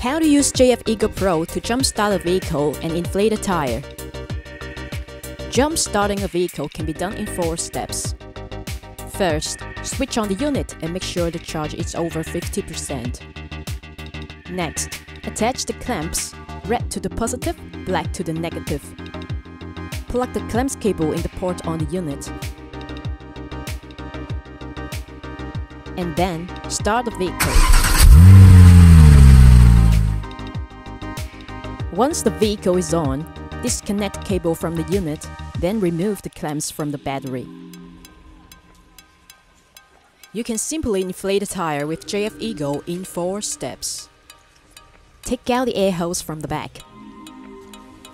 How to use JF EGWO Pro to jumpstart a vehicle and inflate a tire. Jump-starting a vehicle can be done in four steps. First, switch on the unit and make sure the charge is over 50%. Next, attach the clamps, red to the positive, black to the negative. Plug the clamps cable in the port on the unit. And then, start the vehicle. Once the vehicle is on, disconnect cable from the unit, then remove the clamps from the battery. You can simply inflate the tire with JF Eagle in 4 steps. Take out the air hose from the back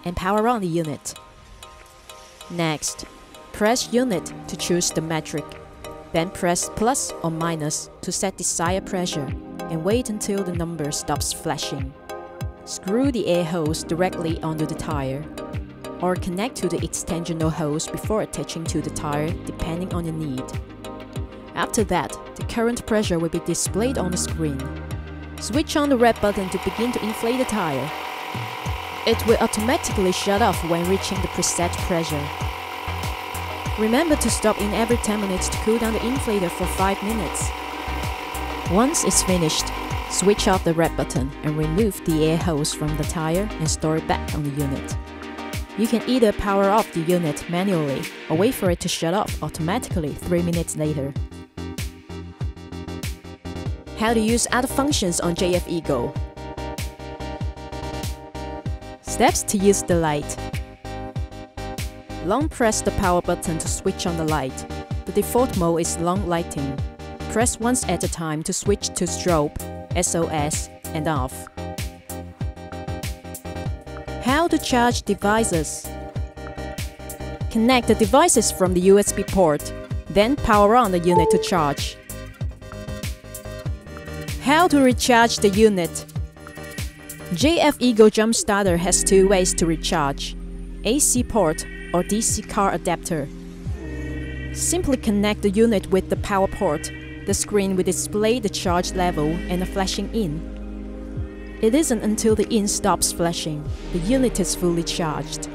and power on the unit. Next, press unit to choose the metric. Then press plus or minus to set desired pressure and wait until the number stops flashing. Screw the air hose directly onto the tire, or connect to the extensional hose before attaching to the tire depending on your need. After that, the current pressure will be displayed on the screen. Switch on the red button to begin to inflate the tire. It will automatically shut off when reaching the preset pressure. Remember to stop in every 10 minutes to cool down the inflator for 5 minutes. Once it's finished, Switch off the red button and remove the air hose from the tire and store it back on the unit. You can either power off the unit manually or wait for it to shut off automatically 3 minutes later. How to use other functions on JF EGWO Steps to use the light Long press the power button to switch on the light. The default mode is long lighting. Press once at a time to switch to strobe SOS, and off. How to charge devices. Connect the devices from the USB port, then power on the unit to charge. How to recharge the unit. JF EGWO Jump Starter has two ways to recharge, AC port or DC car adapter. Simply connect the unit with the power port the screen will display the charge level and a flashing in. It isn't until the in stops flashing, the unit is fully charged.